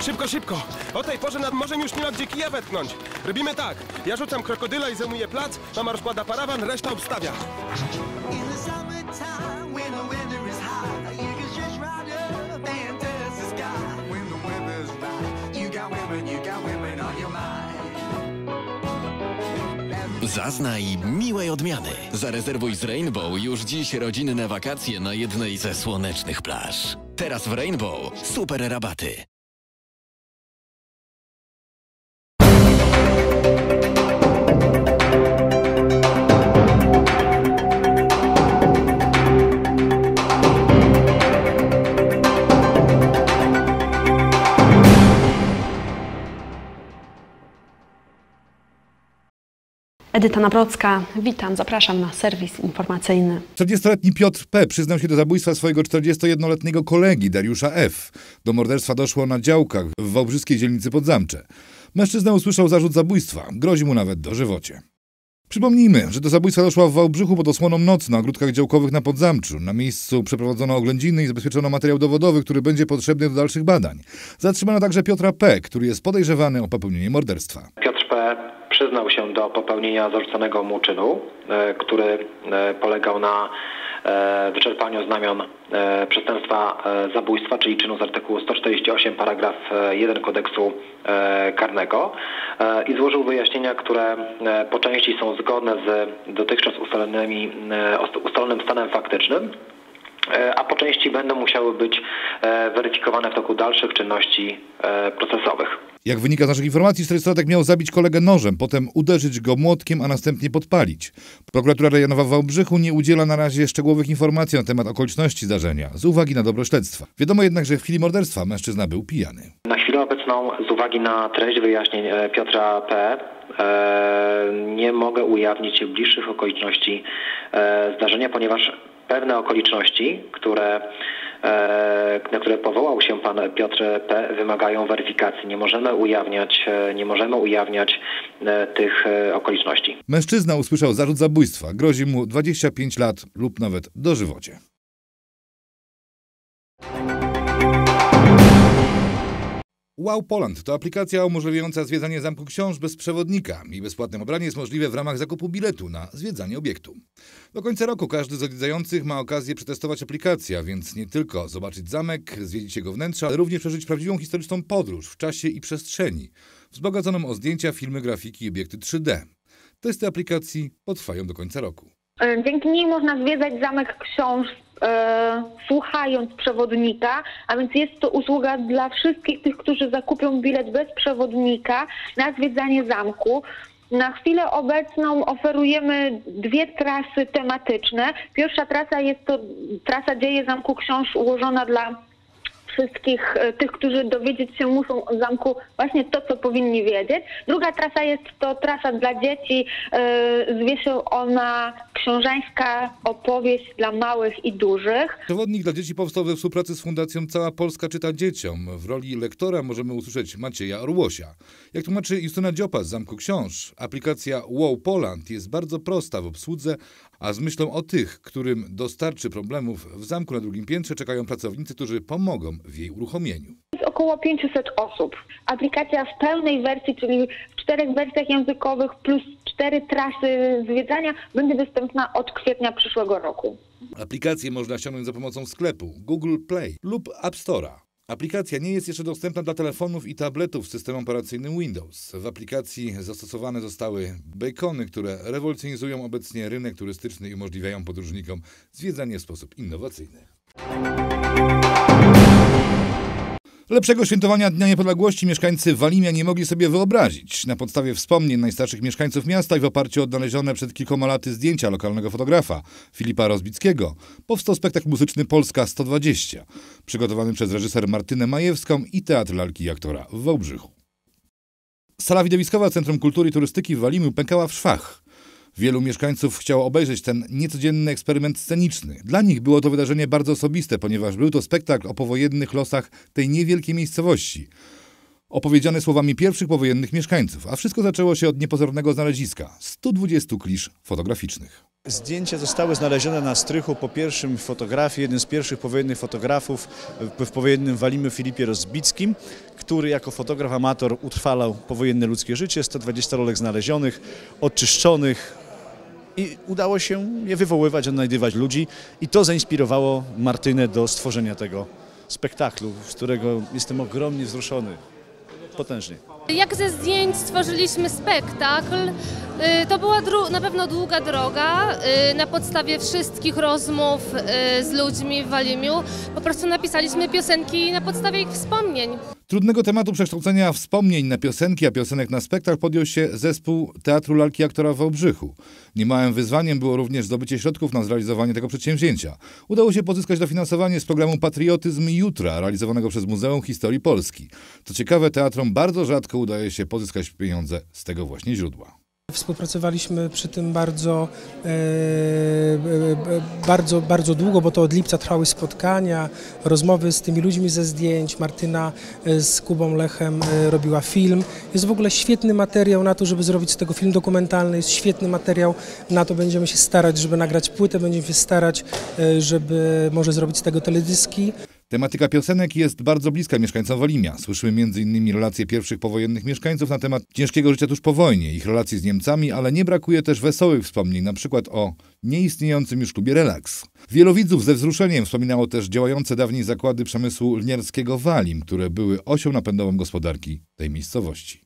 Szybko, szybko! O tej porze nad morzem już nie ma gdzie kija wetknąć. Robimy tak. Ja rzucam krokodyla i zajmuję plac, mama rozkłada parawan, reszta obstawia. Zaznaj miłej odmiany. Zarezerwuj z Rainbow już dziś rodzinne wakacje na jednej ze słonecznych plaż. Teraz w Rainbow super rabaty. Edyta Nabrocka, witam, zapraszam na serwis informacyjny. 40-letni Piotr P. przyznał się do zabójstwa swojego 41-letniego kolegi Dariusza F. Do morderstwa doszło na działkach w wałbrzyskiej dzielnicy Podzamcze. Mężczyzna usłyszał zarzut zabójstwa, grozi mu nawet dożywocie. Przypomnijmy, że do zabójstwa doszło w Wałbrzychu pod osłoną nocną na ogródkach działkowych na Podzamczu. Na miejscu przeprowadzono oględziny i zabezpieczono materiał dowodowy, który będzie potrzebny do dalszych badań. Zatrzymano także Piotra P., który jest podejrzewany o popełnienie morderstwa. Piotr P. przyznał się do popełnienia zarzuconego mu czynu, e, który e, polegał na e, wyczerpaniu znamion przestępstwa zabójstwa, czyli czynu z artykułu 148 paragraf e, 1 kodeksu karnego i złożył wyjaśnienia, które po części są zgodne z dotychczas ustalonymi, ustalonym stanem faktycznym, a po części będą musiały być weryfikowane w toku dalszych czynności procesowych. Jak wynika z naszych informacji, 40-latek miał zabić kolegę nożem, potem uderzyć go młotkiem, a następnie podpalić. Prokuratura rejonowa w Wałbrzychu nie udziela na razie szczegółowych informacji na temat okoliczności zdarzenia, z uwagi na dobro śledztwa. Wiadomo jednak, że w chwili morderstwa mężczyzna był pijany. Na chwilę obecną, z uwagi na treść wyjaśnień e, Piotra P., e, nie mogę ujawnić bliższych okoliczności e, zdarzenia, ponieważ pewne okoliczności, które, na które powołał się pan Piotr P., wymagają weryfikacji. Nie możemy ujawniać, e, nie możemy ujawniać e, tych e, okoliczności. Mężczyzna usłyszał zarzut zabójstwa, grozi mu 25 lat lub nawet dożywocie. Wow Poland to aplikacja umożliwiająca zwiedzanie Zamku Książ bez przewodnika. Jej bezpłatne pobranie jest możliwe w ramach zakupu biletu na zwiedzanie obiektu. Do końca roku każdy z odwiedzających ma okazję przetestować aplikację, więc nie tylko zobaczyć zamek, zwiedzić jego wnętrze, ale również przeżyć prawdziwą historyczną podróż w czasie i przestrzeni, wzbogaconą o zdjęcia, filmy, grafiki i obiekty 3D. Testy aplikacji potrwają do końca roku. Dzięki niej można zwiedzać Zamek Książ e, słuchając przewodnika, a więc jest to usługa dla wszystkich tych, którzy zakupią bilet bez przewodnika na zwiedzanie zamku. Na chwilę obecną oferujemy dwie trasy tematyczne. Pierwsza trasa jest to trasa Dzieje Zamku Książ ułożona dla wszystkich e, tych, którzy dowiedzieć się muszą o zamku właśnie to, co powinni wiedzieć. Druga trasa jest to trasa dla dzieci. e, Zwie ona Książańska opowieść dla małych i dużych. Przewodnik dla dzieci powstał we współpracy z Fundacją Cała Polska Czyta Dzieciom. W roli lektora możemy usłyszeć Macieja Orłosia. Jak tłumaczy Justyna Dziopa z Zamku Książ, aplikacja Wow Poland jest bardzo prosta w obsłudze, a z myślą o tych, którym dostarczy problemów w zamku na drugim piętrze czekają pracownicy, którzy pomogą w jej uruchomieniu. Jest około 500 osób. Aplikacja w pełnej wersji, czyli w czterech wersjach językowych plus cztery trasy zwiedzania będzie dostępna od kwietnia przyszłego roku. Aplikację można ściągnąć za pomocą sklepu Google Play lub App Store'a. Aplikacja nie jest jeszcze dostępna dla telefonów i tabletów z systemem operacyjnym Windows. W aplikacji zastosowane zostały bacony, które rewolucjonizują obecnie rynek turystyczny i umożliwiają podróżnikom zwiedzanie w sposób innowacyjny. Lepszego świętowania Dnia Niepodległości mieszkańcy Walimia nie mogli sobie wyobrazić. Na podstawie wspomnień najstarszych mieszkańców miasta i w oparciu o odnalezione przed kilkoma laty zdjęcia lokalnego fotografa Filipa Rozbickiego powstał spektakl muzyczny Polska 120, przygotowany przez reżyser Martynę Majewską i Teatr Lalki i Aktora w Wałbrzychu. Sala widowiskowa Centrum Kultury i Turystyki w Walimiu pękała w szwach. Wielu mieszkańców chciało obejrzeć ten niecodzienny eksperyment sceniczny. Dla nich było to wydarzenie bardzo osobiste, ponieważ był to spektakl o powojennych losach tej niewielkiej miejscowości. Opowiedziany słowami pierwszych powojennych mieszkańców, a wszystko zaczęło się od niepozornego znaleziska 120 klisz fotograficznych. Zdjęcia zostały znalezione na strychu po pierwszym fotografie, jeden z pierwszych powojennych fotografów w w powojennym Walimy Filipie Rozbickim, który jako fotograf amator utrwalał powojenne ludzkie życie, 120 rolek znalezionych, oczyszczonych i udało się je wywoływać, odnajdywać ludzi. I to zainspirowało Martynę do stworzenia tego spektaklu, z którego jestem ogromnie wzruszony, potężnie. Jak ze zdjęć stworzyliśmy spektakl, y, to była na pewno długa droga. y, Na podstawie wszystkich rozmów y, z ludźmi w Walimiu po prostu napisaliśmy piosenki na podstawie ich wspomnień. Trudnego tematu przekształcenia wspomnień na piosenki, a piosenek na spektakl podjął się zespół Teatru Lalki Aktora w Wałbrzychu. Niemałym wyzwaniem było również zdobycie środków na zrealizowanie tego przedsięwzięcia. Udało się pozyskać dofinansowanie z programu Patriotyzm Jutra, realizowanego przez Muzeum Historii Polski. Co ciekawe, teatrom bardzo rzadko udaje się pozyskać pieniądze z tego właśnie źródła. Współpracowaliśmy przy tym bardzo, e, e, bardzo, bardzo długo, bo to od lipca trwały spotkania, rozmowy z tymi ludźmi ze zdjęć. Martyna e, z Kubą Lechem e, robiła film. Jest w ogóle świetny materiał na to, żeby zrobić z tego film dokumentalny. Jest świetny materiał na to, będziemy się starać, żeby nagrać płytę, będziemy się starać, e, żeby może zrobić z tego teledyski. Tematyka piosenek jest bardzo bliska mieszkańcom Walimia. Słyszymy m.in. relacje pierwszych powojennych mieszkańców na temat ciężkiego życia tuż po wojnie, ich relacji z Niemcami, ale nie brakuje też wesołych wspomnień, na przykład o nieistniejącym już klubie Relaks. Wielu widzów ze wzruszeniem wspominało też działające dawniej zakłady przemysłu lniarskiego Walim, które były osią napędową gospodarki tej miejscowości.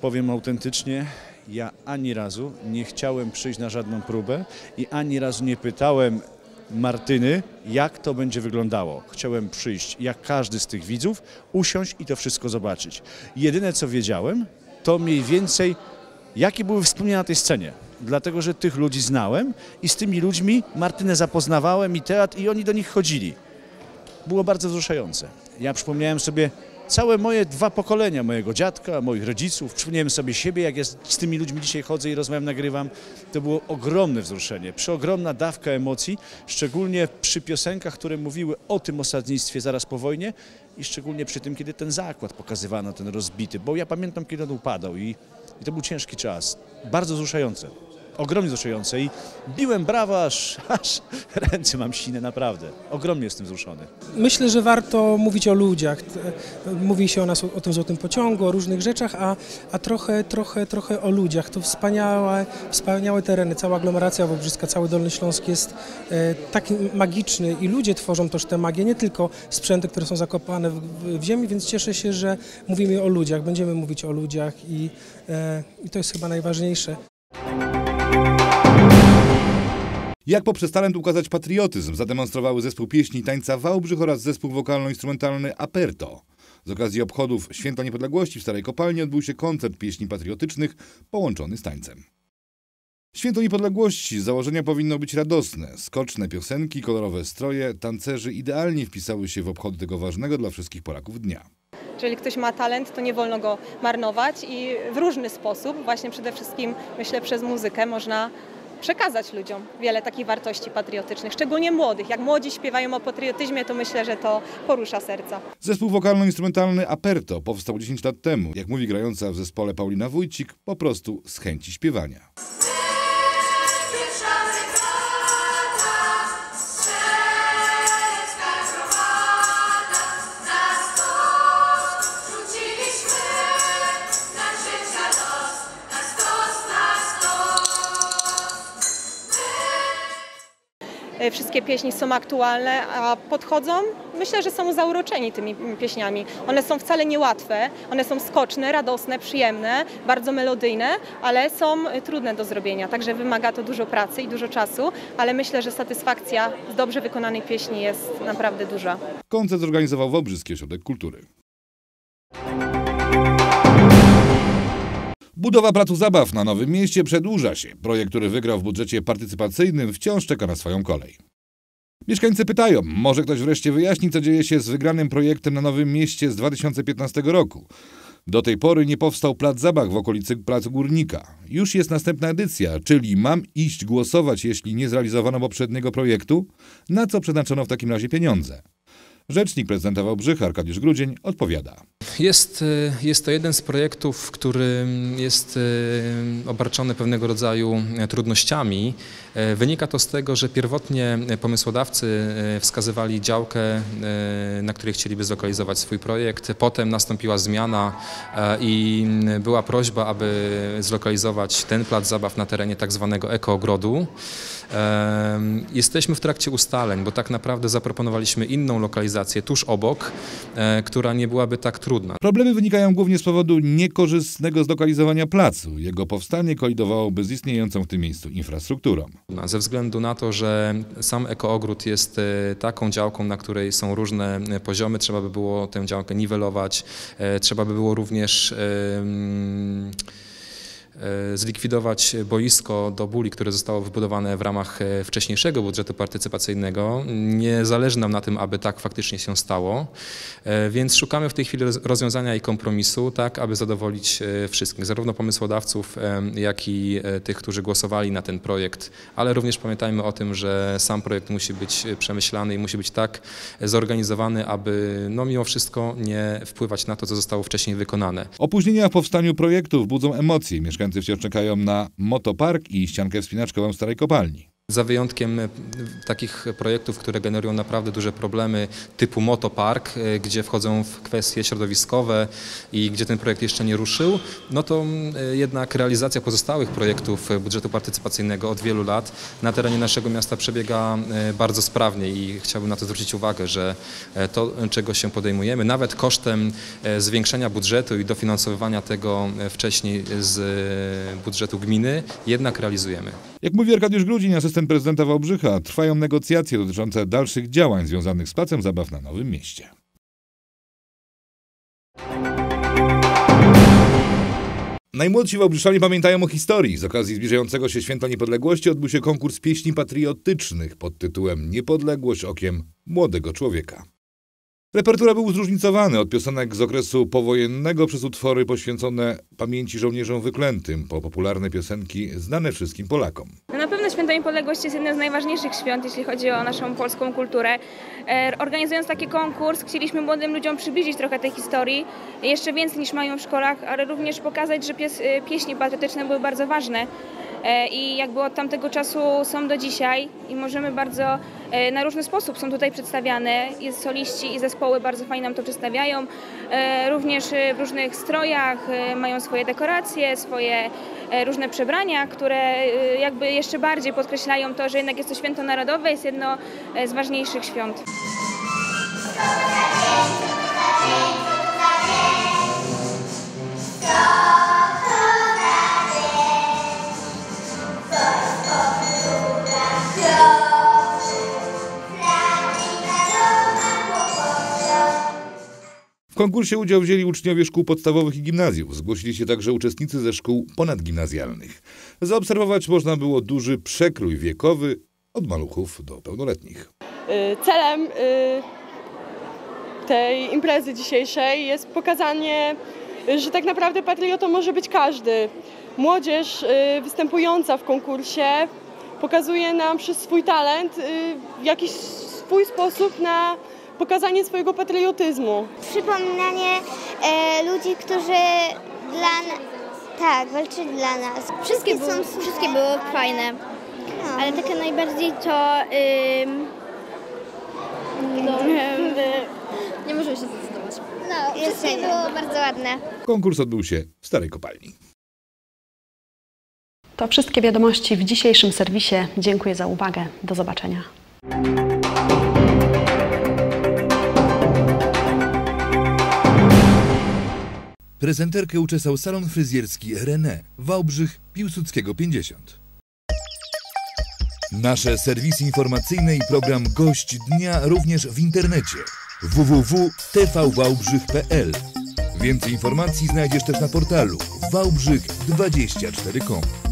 Powiem autentycznie, ja ani razu nie chciałem przyjść na żadną próbę i ani razu nie pytałem Martyny, jak to będzie wyglądało. Chciałem przyjść, jak każdy z tych widzów, usiąść i to wszystko zobaczyć. Jedyne co wiedziałem, to mniej więcej, jakie były wspomnienia na tej scenie. Dlatego, że tych ludzi znałem i z tymi ludźmi Martynę zapoznawałem i teatr i oni do nich chodzili. Było bardzo wzruszające. Ja przypomniałem sobie całe moje dwa pokolenia, mojego dziadka, moich rodziców. Przypomniałem sobie siebie, jak ja z, tymi ludźmi dzisiaj chodzę i rozmawiam, nagrywam. To było ogromne wzruszenie, przeogromna dawka emocji, szczególnie przy piosenkach, które mówiły o tym osadnictwie zaraz po wojnie i szczególnie przy tym, kiedy ten zakład pokazywano, ten rozbity, bo ja pamiętam, kiedy on upadał i, i to był ciężki czas, bardzo wzruszające. Ogromnie wzruszające i biłem brawa, aż, aż ręce mam sine, naprawdę. Ogromnie jestem wzruszony. Myślę, że warto mówić o ludziach. Mówi się o nas, o tym złotym pociągu, o różnych rzeczach, a, a trochę, trochę, trochę o ludziach. To wspaniałe, wspaniałe tereny, cała aglomeracja Wałbrzyska, cały Dolny Śląsk jest e, taki magiczny i ludzie tworzą też tę magię, nie tylko sprzęty, które są zakopane w, w ziemi, więc cieszę się, że mówimy o ludziach, będziemy mówić o ludziach i, e, i to jest chyba najważniejsze. Jak poprzez talent ukazać patriotyzm zademonstrowały zespół pieśni i tańca Wałbrzych oraz zespół wokalno-instrumentalny Aperto. Z okazji obchodów Święta Niepodległości w Starej Kopalni odbył się koncert pieśni patriotycznych połączony z tańcem. Święto Niepodległości założenia powinno być radosne. Skoczne piosenki, kolorowe stroje, tancerzy idealnie wpisały się w obchody tego ważnego dla wszystkich Polaków dnia. Jeżeli ktoś ma talent, to nie wolno go marnować i w różny sposób, właśnie przede wszystkim myślę przez muzykę, można przekazać ludziom wiele takich wartości patriotycznych, szczególnie młodych. Jak młodzi śpiewają o patriotyzmie, to myślę, że to porusza serca. Zespół wokalno-instrumentalny Aperto powstał 10 lat temu. Jak mówi grająca w zespole Paulina Wójcik, po prostu z chęci śpiewania. Wszystkie pieśni są aktualne, a podchodzą, myślę, że są zauroczeni tymi pieśniami. One są wcale niełatwe, one są skoczne, radosne, przyjemne, bardzo melodyjne, ale są trudne do zrobienia, także wymaga to dużo pracy i dużo czasu, ale myślę, że satysfakcja z dobrze wykonanej pieśni jest naprawdę duża. Koncert zorganizował Wałbrzyski Ośrodek Kultury. Budowa placu zabaw na Nowym Mieście przedłuża się. Projekt, który wygrał w budżecie partycypacyjnym, wciąż czeka na swoją kolej. Mieszkańcy pytają, może ktoś wreszcie wyjaśni, co dzieje się z wygranym projektem na Nowym Mieście z 2015 roku. Do tej pory nie powstał plac zabaw w okolicy Placu Górnika. Już jest następna edycja, czyli mam iść głosować, jeśli nie zrealizowano poprzedniego projektu? Na co przeznaczono w takim razie pieniądze? Rzecznik prezydenta Wałbrzycha Arkadiusz Grudzień odpowiada. Jest, y, jest to jeden z projektów, który jest y, obarczony pewnego rodzaju e, trudnościami. E, Wynika to z tego, że pierwotnie pomysłodawcy e, wskazywali działkę, na której chcieliby zlokalizować swój projekt. Potem nastąpiła zmiana i była prośba, aby zlokalizować ten plac zabaw na terenie tak zwanego ekoogrodu. Jesteśmy w trakcie ustaleń, bo tak naprawdę zaproponowaliśmy inną lokalizację tuż obok, e, która nie byłaby tak trudna. Problemy wynikają głównie z powodu niekorzystnego zlokalizowania placu. Jego powstanie kolidowałoby z istniejącą w tym miejscu infrastrukturą. Ze względu na to, że sam ekoogród jest e, taką działką, na której są różne e, poziomy, trzeba by było tę działkę niwelować, trzeba by było również zlikwidować boisko do buli, które zostało wybudowane w ramach e, wcześniejszego budżetu partycypacyjnego. Nie zależy nam na tym, aby tak faktycznie się stało, e, więc szukamy w tej chwili roz- rozwiązania i kompromisu, tak aby zadowolić e, wszystkich, zarówno pomysłodawców, jak i e, tych, którzy głosowali na ten projekt, ale również pamiętajmy o tym, że sam projekt musi być e, przemyślany i musi być tak zorganizowany, aby no, mimo wszystko nie wpływać na to, co zostało wcześniej wykonane. Opóźnienia w powstaniu projektów budzą emocje. Mieszkańcy wciąż czekają na motopark i ściankę wspinaczkową starej kopalni. Za wyjątkiem e, takich projektów, które generują naprawdę duże problemy typu motopark, e, gdzie wchodzą w kwestie środowiskowe i gdzie ten projekt jeszcze nie ruszył, no to mm, e, jednak realizacja pozostałych projektów budżetu partycypacyjnego od wielu lat na terenie naszego miasta przebiega bardzo sprawnie i chciałbym na to zwrócić uwagę, że to, czego się podejmujemy, nawet kosztem zwiększenia budżetu i dofinansowywania tego wcześniej z budżetu gminy, jednak realizujemy. Jak mówi Arkadiusz Grudzień, asystent prezydenta Wałbrzycha, trwają negocjacje dotyczące dalszych działań związanych z placem zabaw na Nowym Mieście. Najmłodsi Wałbrzyszanie pamiętają o historii. Z okazji zbliżającego się Święta Niepodległości odbył się konkurs pieśni patriotycznych pod tytułem Niepodległość okiem młodego człowieka. Repertura był zróżnicowany od piosenek z okresu powojennego przez utwory poświęcone pamięci żołnierzom wyklętym, po popularne piosenki znane wszystkim Polakom. Na pewno Święto Niepodległości jest jednym z najważniejszych świąt, jeśli chodzi o naszą polską kulturę. E, Organizując taki konkurs, chcieliśmy młodym ludziom przybliżyć trochę tej historii, jeszcze więcej niż mają w szkołach, ale również pokazać, że e, pieśni patriotyczne były bardzo ważne i jakby od tamtego czasu są do dzisiaj i możemy bardzo e, na różny sposób są tutaj przedstawiane. Soliści i zespoły bardzo fajnie nam to przedstawiają. E, Również e, w różnych strojach e, mają swoje dekoracje, swoje e, różne przebrania, które e, jakby jeszcze bardziej podkreślają to, że jednak jest to święto narodowe, jest jedno e, z ważniejszych świąt. Konkursie udział wzięli uczniowie szkół podstawowych i gimnazjów. Zgłosili się także uczestnicy ze szkół ponadgimnazjalnych. Zaobserwować można było duży przekrój wiekowy od maluchów do pełnoletnich. Y, Celem y, tej imprezy dzisiejszej jest pokazanie, że tak naprawdę patriotą może być każdy. Młodzież y, występująca w konkursie pokazuje nam przez swój talent jakiś swój sposób na pokazanie swojego patriotyzmu. Przypominanie e, ludzi, którzy dla tak, walczyli dla nas. Wszystkie, były, wszystkie były fajne, ale takie najbardziej to... Ym, no, nie możemy się zdecydować. No, wszystkie było bardzo ładne. Konkurs odbył się w starej kopalni. To wszystkie wiadomości w dzisiejszym serwisie. Dziękuję za uwagę. Do zobaczenia. Prezenterkę uczesał salon fryzjerski René, Wałbrzych, Piłsudskiego 50. Nasze serwisy informacyjne i program Gość Dnia również w internecie. www.tvwałbrzych.pl Więcej informacji znajdziesz też na portalu wałbrzych24.com